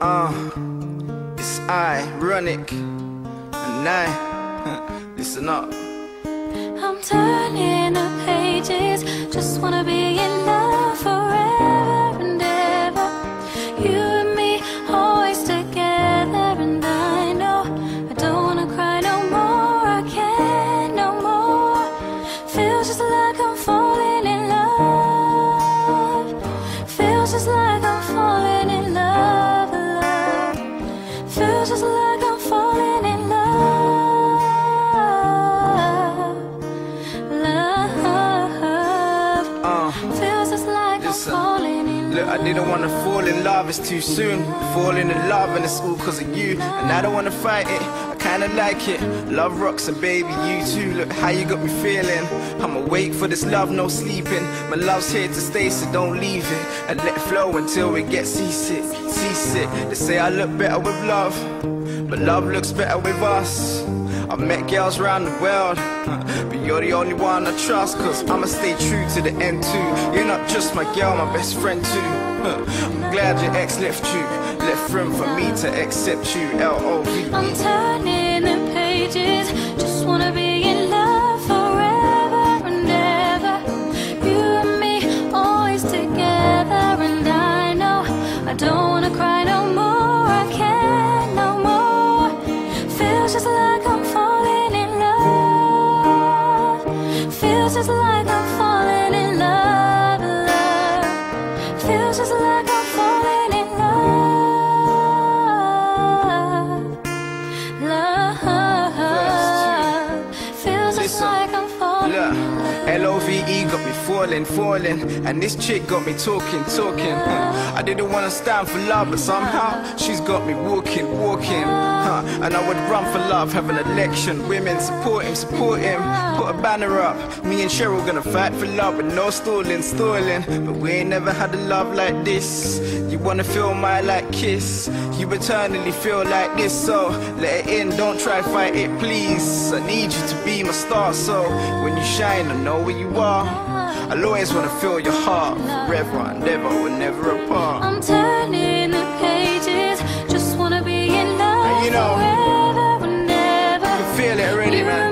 Uh, it's ironic. And I, listen up. I'm turning the pages, just wanna be in love Feels just like I'm falling in love. Love. Uh, Feels just like I'm falling in look, I didn't wanna fall in love, it's too soon. Falling in love, and it's all cause of you. And I don't wanna fight it, kinda like it. Love rocks, and baby, you too. Look how you got me feeling. I'm awake for this love, no sleeping. My love's here to stay, so don't leave it. And let it flow until we get seasick. Seasick, they say I look better with love. But love looks better with us. I've met girls around the world, but you're the only one I trust. Cause I'ma stay true to the end too. You're not just my girl, my best friend too. I'm glad your ex left you, left room for me to accept you. L O V I'm turning pages, just wanna be in love forever and ever. You and me, always together, and I know I don't wanna cry no more. I can't no more. Feels just like I'm falling in love. Feels just like I'm falling in love. love. Listen, like love. Got me falling, falling And this chick got me talking, talking. I didn't wanna stand for love But somehow she's got me walking, walking. And I would run for love, have an election Women support him, support him Put a banner up Me and Cheryl gonna fight for love With no stalling, stalling But we ain't never had a love like this You wanna feel my like kiss You eternally feel like this So let it in, don't try fight it please I need you to be my star So when you shine I know where you are. I'll always wanna feel your heart. Forever and ever, we're never apart. I'm turning the pages, just wanna be in love And you know, forever and ever. I can feel it already man